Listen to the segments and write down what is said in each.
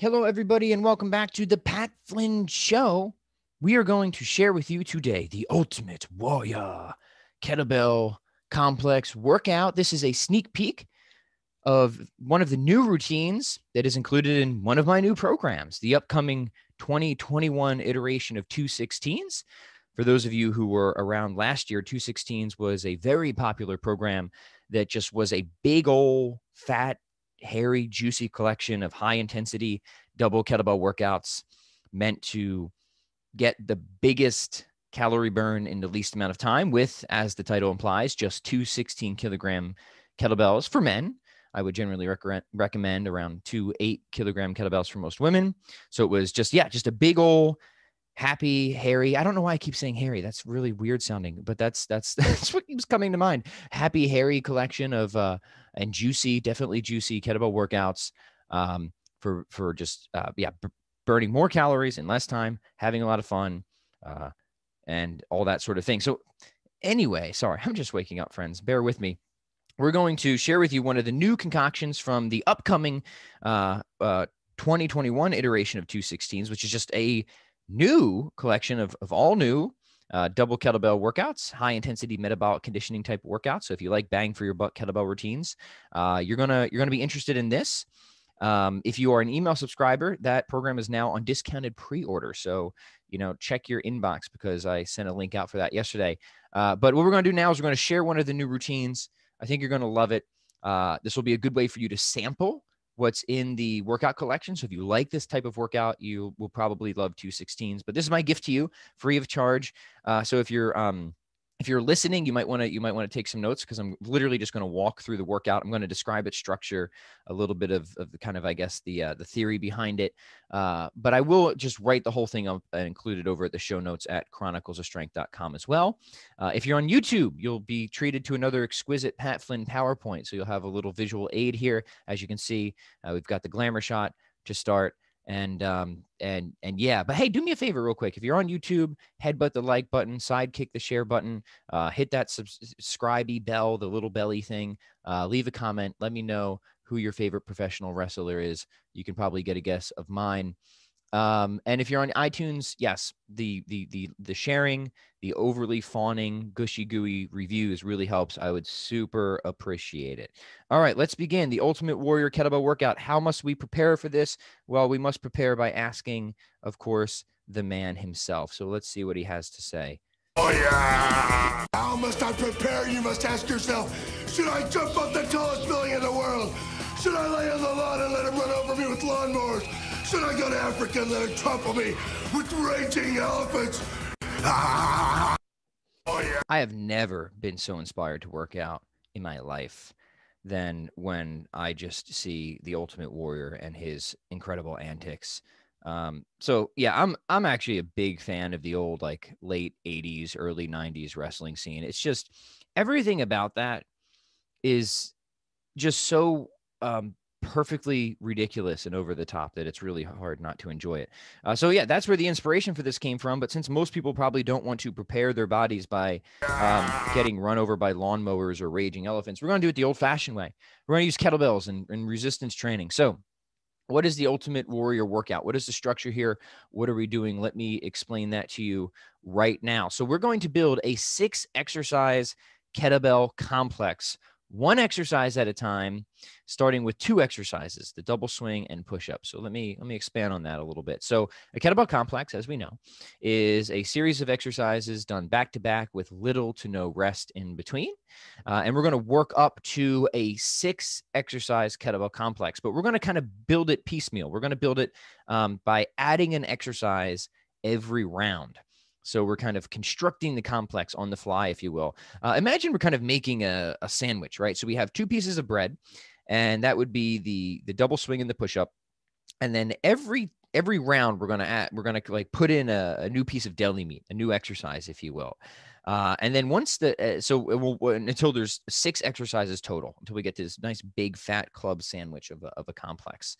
Hello, everybody, and welcome back to the Pat Flynn Show. We are going to share with you today the Ultimate Warrior Kettlebell Complex workout. This is a sneak peek of one of the new routines that is included in one of my new programs, the upcoming 2021 iteration of 216s. For those of you who were around last year, 216s was a very popular program that just was a big old fat hairy, juicy collection of high intensity double kettlebell workouts meant to get the biggest calorie burn in the least amount of time with, as the title implies, just two 16 kilogram kettlebells for men. I would generally rec- recommend around two eight kilogram kettlebells for most women. So it was just, yeah, just a big old happy hairy i don't know why i keep saying hairy that's really weird sounding but that's that's that's what keeps coming to mind happy hairy collection of uh and juicy definitely juicy kettlebell workouts um for for just uh yeah b- burning more calories in less time having a lot of fun uh and all that sort of thing. So anyway sorry i'm just waking up friends. Bear with me. We're going to share with you one of the new concoctions from the upcoming uh, uh 2021 iteration of 216s which is just a new collection of, of all new uh, double kettlebell workouts, high intensity metabolic conditioning type workouts. So if you like bang for your buck kettlebell routines, uh, you're gonna you're gonna be interested in this. Um, if you are an email subscriber, that program is now on discounted pre-order. So you know check your inbox because I sent a link out for that yesterday. Uh, but what we're gonna do now is we're gonna share one of the new routines. I think you're gonna love it. Uh, this will be a good way for you to sample what's in the workout collection. So if you like this type of workout, you will probably love 216s. But this is my gift to you, free of charge. Uh, so if you're um, if you're listening, you might want to you might want to take some notes because I'm literally just going to walk through the workout. I'm going to describe its structure, a little bit of, of the kind of I guess the uh, the theory behind it. Uh, but I will just write the whole thing up and include it over at the show notes at chroniclesofstrength.com as well. Uh, if you're on YouTube, you'll be treated to another exquisite Pat Flynn PowerPoint. So you'll have a little visual aid here, as you can see. Uh, we've got the glamour shot to start and um and and yeah but hey do me a favor real quick. If you're on youtube headbutt the like button side kick the share button uh hit that subscribe bell the little belly thing uh leave a comment. Let me know who your favorite professional wrestler is. You can probably get a guess of mine um, and if you're on iTunes, yes, the the the the sharing, the overly fawning, gushy gooey reviews really helps. I would super appreciate it. All right, let's begin. The Ultimate Warrior Kettlebell Workout. How must we prepare for this? Well, we must prepare by asking, of course, the man himself. So let's see what he has to say. Oh yeah! How must I prepare? You must ask yourself. Should I jump off the tallest building in the world? Should I lay on the lawn and let him run over me with lawnmowers? Should I go to Africa and let him trample me with raging elephants? Ah! Oh, yeah. I have never been so inspired to work out in my life than when I just see the Ultimate Warrior and his incredible antics. Um, so yeah, I'm I'm actually a big fan of the old like late 80s, early 90s wrestling scene. It's just everything about that is just so um, perfectly ridiculous and over the top that it's really hard not to enjoy it. Uh, so yeah, that's where the inspiration for this came from. But since most people probably don't want to prepare their bodies by um, getting run over by lawnmowers or raging elephants, we're going to do it the old-fashioned way. We're going to use kettlebells and, and resistance training. So what is the ultimate warrior workout? What is the structure here? What are we doing? Let me explain that to you right now. So we're going to build a six exercise kettlebell complex one exercise at a time starting with two exercises the double swing and push up so let me let me expand on that a little bit. So a kettlebell complex as we know is a series of exercises done back to back with little to no rest in between. Uh, and we're going to work up to a six exercise kettlebell complex but we're going to kind of build it piecemeal. We're going to build it um, by adding an exercise every round so we're kind of constructing the complex on the fly, if you will. Uh, imagine we're kind of making a, a sandwich, right? So we have two pieces of bread, and that would be the the double swing and the push up, and then every every round we're gonna add we're gonna like put in a, a new piece of deli meat, a new exercise, if you will. Uh, and then once the uh, so will, until there's six exercises total until we get this nice big fat club sandwich of a, of a complex.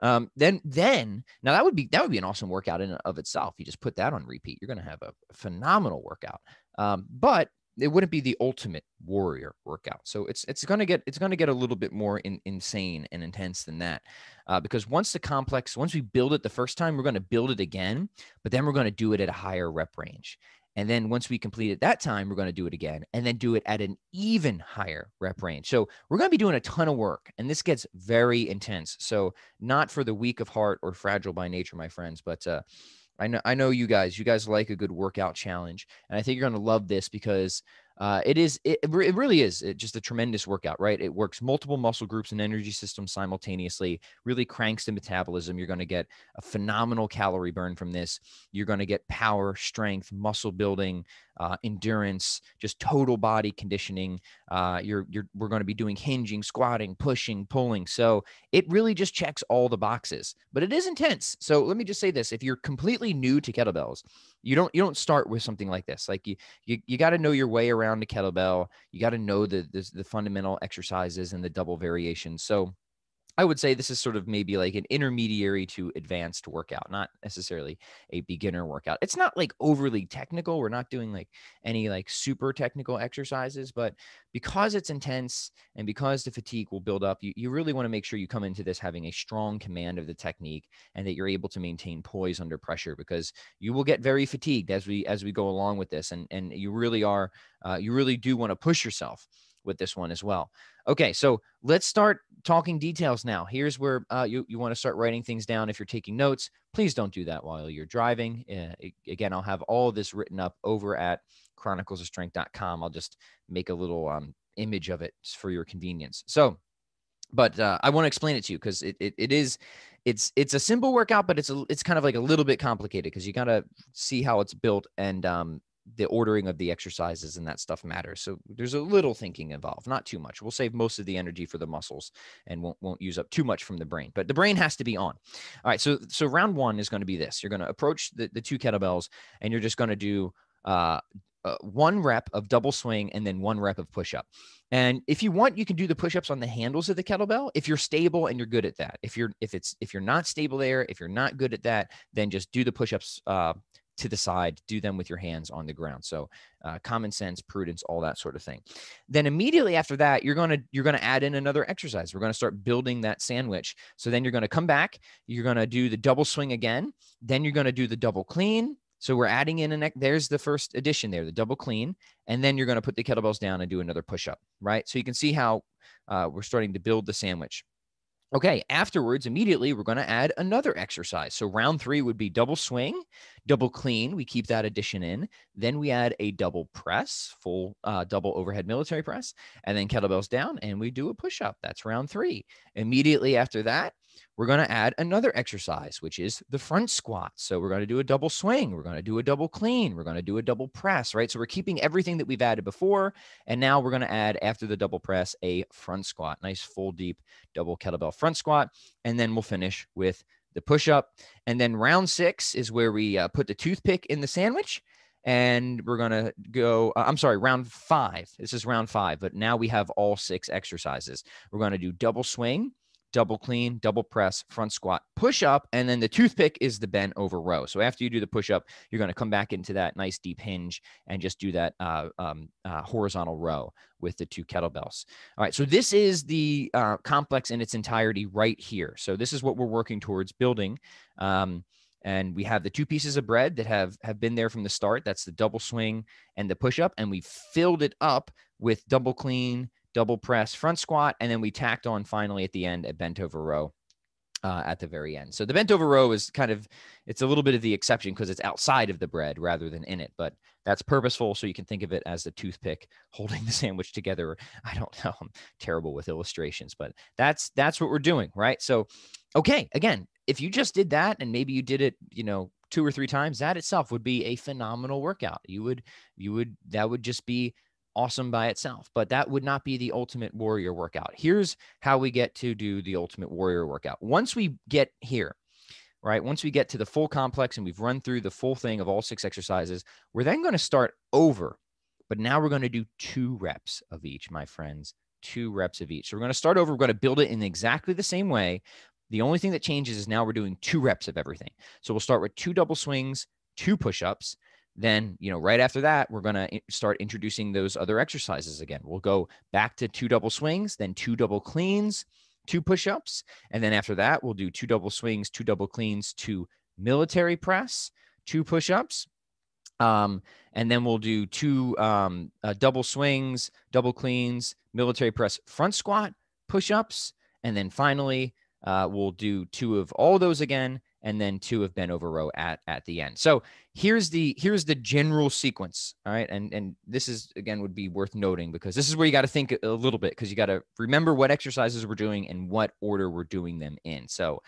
Um, then then now that would be that would be an awesome workout in of itself. You just put that on repeat. You're going to have a phenomenal workout. Um, but it wouldn't be the ultimate warrior workout. So it's it's going to get it's going to get a little bit more in, insane and intense than that, uh, because once the complex once we build it the first time, we're going to build it again, but then we're going to do it at a higher rep range. And then once we complete it that time, we're going to do it again and then do it at an even higher rep range. So we're going to be doing a ton of work and this gets very intense. So not for the weak of heart or fragile by nature, my friends, but uh, I know I know you guys. You guys like a good workout challenge, and I think you're going to love this because uh, it is it, it really is it just a tremendous workout, right? It works multiple muscle groups and energy systems simultaneously. Really cranks the metabolism. You're going to get a phenomenal calorie burn from this. You're going to get power, strength, muscle building, uh, endurance, just total body conditioning. Uh, you're, you're, we're going to be doing hinging, squatting, pushing, pulling. So it really just checks all the boxes, but it is intense. So let me just say this: if you're completely new to kettlebells, you don't you don't start with something like this. Like you you, you got to know your way around a kettlebell. You got to know the, the the fundamental exercises and the double variations. So I would say this is sort of maybe like an intermediary to advanced workout, not necessarily a beginner workout. It's not like overly technical. We're not doing like any like super technical exercises, but because it's intense and because the fatigue will build up, you, you really want to make sure you come into this having a strong command of the technique and that you're able to maintain poise under pressure because you will get very fatigued as we as we go along with this. And and you really are uh, you really do want to push yourself with this one as well. Okay, so let's start talking details now. Here's where uh, you, you want to start writing things down. If you're taking notes, please don't do that while you're driving. Uh, again, I'll have all this written up over at chroniclesofstrength.com. I'll just make a little um, image of it for your convenience. So, but uh, I want to explain it to you because it, it, it is it's it's a simple workout, but it's a, it's kind of like a little bit complicated because you got to see how it's built and um, the ordering of the exercises and that stuff matters. So there's a little thinking involved, not too much. We'll save most of the energy for the muscles and won't won't use up too much from the brain. But the brain has to be on. All right. So so round one is going to be this. You're going to approach the, the two kettlebells and you're just going to do uh, uh, one rep of double swing and then one rep of push up. And if you want, you can do the push ups on the handles of the kettlebell if you're stable and you're good at that. If you're if it's if you're not stable there, if you're not good at that, then just do the push ups uh, to the side, do them with your hands on the ground. So uh, common sense, prudence, all that sort of thing. Then immediately after that, you're gonna you're gonna add in another exercise. We're gonna start building that sandwich. So then you're gonna come back. You're gonna do the double swing again. Then you're gonna do the double clean. So we're adding in an there's the first addition there, the double clean, and then you're to put the kettlebells down and do another push up, right? So you can see how uh, we're starting to build the sandwich. Okay, afterwards, immediately, we're going to add another exercise. So round three would be double swing, double clean. We keep that addition in. Then we add a double press, full uh, double overhead military press, and then kettlebells down, and we do a push up. That's round three. Immediately after that, we're going to add another exercise, which is the front squat. So we're going to do a double swing. We're going to do a double clean. We're going to do a double press, right? So we're keeping everything that we've added before. And now we're going to add, after the double press, a front squat. Nice full deep double kettlebell front squat. And then we'll finish with the push up. And then round six is where we uh, put the toothpick in the sandwich and we're going to go uh, i'm sorry round five this is round five but now we have all six exercises we're going to do double swing double clean, double press, front squat, push up, and then the toothpick is the bent over row. So after you do the push up, you're going to come back into that nice deep hinge and just do that uh, um, uh, horizontal row with the two kettlebells. All right, so this is the uh, complex in its entirety right here. So this is what we're working towards building. Um, and we have the two pieces of bread that have have been there from the start. That's the double swing and the push up, and we filled it up with double clean, double press, front squat, and then we tacked on finally at the end a bent over row. Uh, at the very end. So the bent over row is kind of it's a little bit of the exception because it's outside of the bread rather than in it, but that's purposeful. So you can think of it as the toothpick holding the sandwich together. I don't know. I'm terrible with illustrations, but that's that's what we're doing, right? So okay, again, if you just did that and maybe you did it, you know, two or three times, that itself would be a phenomenal workout. You would you would that would just be awesome by itself, but that would not be the ultimate warrior workout. Here's how we get to do the ultimate warrior workout. Once we get here, right? Once we get to the full complex and we've run through the full thing of all six exercises, we're then going to start over. But now we're going to do two reps of each, my friends, two reps of each. So we're going to start over. We're going to build it in exactly the same way. The only thing that changes is now we're doing two reps of everything. So we'll start with two double swings, two push ups, then you know right after that we're going to start introducing those other exercises again. We'll go back to two double swings then two double cleans two push-ups and then after that we'll do two double swings two double cleans two military press two push-ups um, and then we'll do two um, uh, double swings double cleans military press front squat push-ups and then finally uh, we'll do two of all those again and then two of bent over row at at the end. So here's the here's the general sequence. All right, and and this is again would be worth noting because this is where you got to think a little bit because you got to remember what exercises we're doing and what order we're doing them in. So.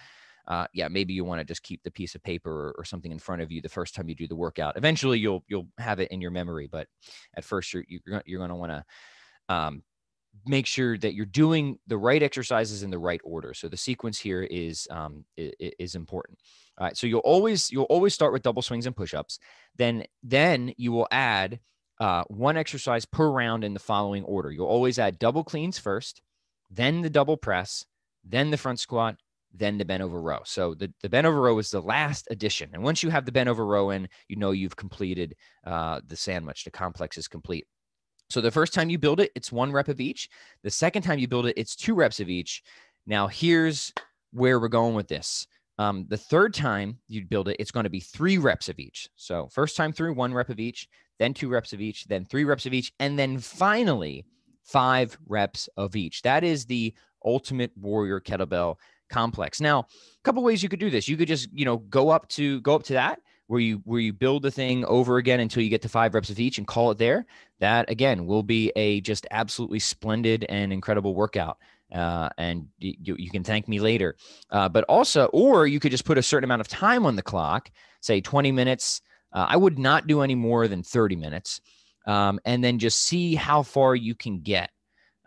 Uh, yeah, maybe you want to just keep the piece of paper or, or, something in front of you the first time you do the workout. Eventually, you'll you'll have it in your memory, but at first, you're you're, you're going to want to um, make sure that you're doing the right exercises in the right order. So the sequence here is um, is important. All right. So you'll always you'll always start with double swings and push-ups. Then then you will add uh, one exercise per round in the following order. You'll always add double cleans first, then the double press, then the front squat, then the bent over row. So the, the bent over row is the last addition. And once you have the bent over row in, you know you've completed uh, the sandwich. The complex is complete. So the first time you build it, it's one rep of each. The second time you build it, it's two reps of each. Now, here's where we're going with this. Um, the third time you build it, it's going to be three reps of each. So, first time through, one rep of each, then two reps of each, then three reps of each, and then finally, five reps of each. That is the ultimate warrior kettlebell complex. Now, a couple ways you could do this. You could just, you know, go up to go up to that where you where you build the thing over again until you get to five reps of each and call it there that again will be a just absolutely splendid and incredible workout. Uh, and you, you can thank me later. Uh, but also or you could just put a certain amount of time on the clock say 20 minutes. Uh, i would not do any more than 30 minutes. Um, and then just see how far you can get.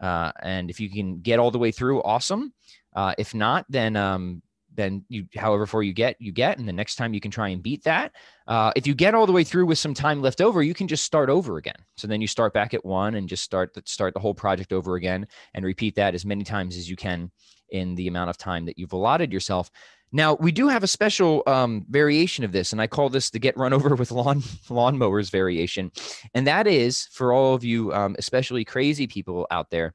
Uh, and if you can get all the way through awesome. Uh, if not then um, then you however far you get you get and the next time you can try and beat that uh, if you get all the way through with some time left over you can just start over again. So then you start back at one and just start the, start the whole project over again and repeat that as many times as you can in the amount of time that you've allotted yourself. Now we do have a special um, variation of this and i call this the get run over with lawn lawnmowers variation. And that is for all of you um, especially crazy people out there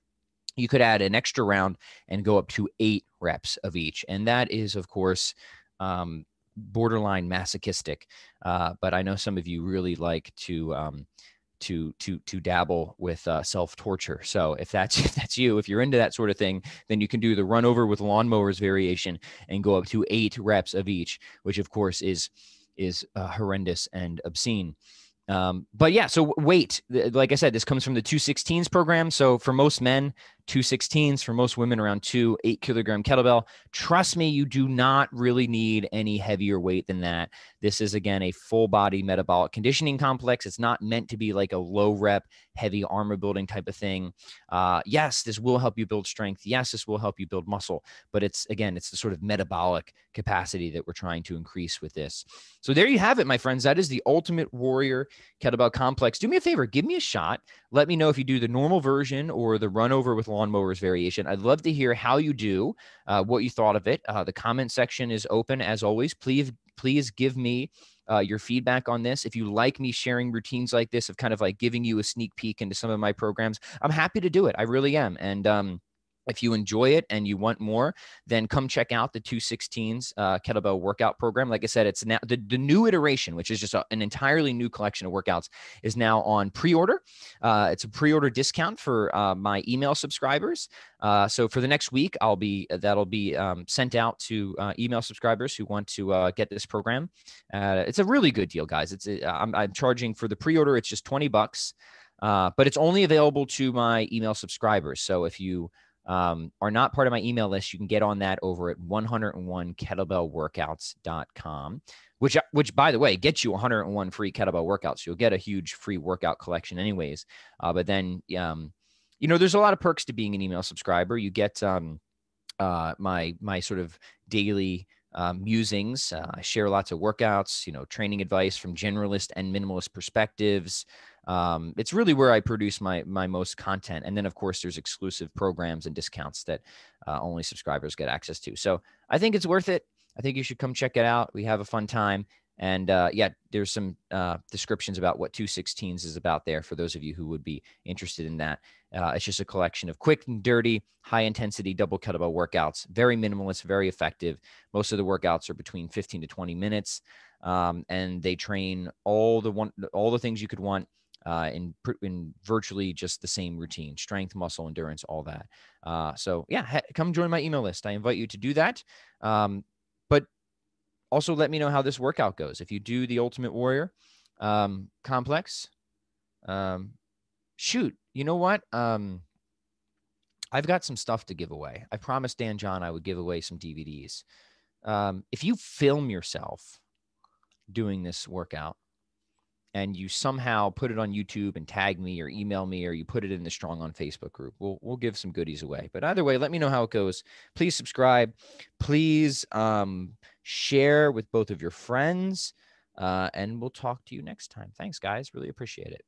you could add an extra round and go up to eight reps of each. And that is, of course, um, borderline masochistic. Uh, but I know some of you really like to. Um, to to to dabble with uh, self torture. So if that's if that's you, if you're into that sort of thing, then you can do the run over with lawnmowers variation and go up to eight reps of each, which of course is is uh, horrendous and obscene. Um, but yeah, so weight, like I said, this comes from the 216s program. So for most men, 216s, for most women, around two eight kilogram kettlebell. Trust me, you do not really need any heavier weight than that. This is, again, a full body metabolic conditioning complex. It's not meant to be like a low rep, heavy armor building type of thing. Uh, yes, this will help you build strength. Yes, this will help you build muscle. But it's, again, it's the sort of metabolic capacity that we're trying to increase with this. So there you have it, my friends. That is the Ultimate Warrior Kettlebell Complex. Do me a favor, give me a shot. Let me know if you do the normal version or the run over with lawnmowers variation. I'd love to hear how you do, uh, what you thought of it. Uh, the comment section is open as always. Please, please give me uh, your feedback on this. If you like me sharing routines like this, of kind of like giving you a sneak peek into some of my programs, I'm happy to do it. I really am. And um, if you enjoy it and you want more, then come check out the 216s uh, kettlebell workout program. Like I said, it's now the, the new iteration, which is just a, an entirely new collection of workouts, is now on pre order. Uh, it's a pre order discount for uh, my email subscribers. Uh, so for the next week, I'll be that'll be um, sent out to uh, email subscribers who want to uh, get this program. it's a really good deal, guys. It's I'm, I'm charging for the pre order, it's just 20 bucks. but it's only available to my email subscribers. So if you um, are not part of my email list, you can get on that over at 101kettlebellworkouts.com, which, which by the way, gets you 101 free kettlebell workouts. You'll get a huge free workout collection anyways. Uh, but then, um, you know, there's a lot of perks to being an email subscriber. You get um, uh, my, my sort of daily um, musings. Uh, I share lots of workouts, you know, training advice from generalist and minimalist perspectives um, it's really where I produce my my most content. And then of course there's exclusive programs and discounts that uh, only subscribers get access to. So I think it's worth it. I think you should come check it out. We have a fun time. And uh, yeah, there's some uh, descriptions about what 216s is about there for those of you who would be interested in that. Uh, it's just a collection of quick and dirty, high intensity double kettlebell workouts. Very minimalist, very effective. Most of the workouts are between 15 to 20 minutes, um, and they train all the one all the things you could want uh, in in virtually just the same routine: strength, muscle, endurance, all that. Uh, so yeah, ha- come join my email list. I invite you to do that. Um, but also let me know how this workout goes. If you do the Ultimate Warrior um, complex, um, shoot, you know what? Um, I've got some stuff to give away. I promised Dan John I would give away some DVDs. Um, if you film yourself doing this workout and you somehow put it on YouTube and tag me or email me or you put it in the Strong on Facebook group, we'll we'll give some goodies away. But either way, let me know how it goes. Please subscribe. Please um, share with both of your friends, uh, and we'll talk to you next time. Thanks, guys. Really appreciate it.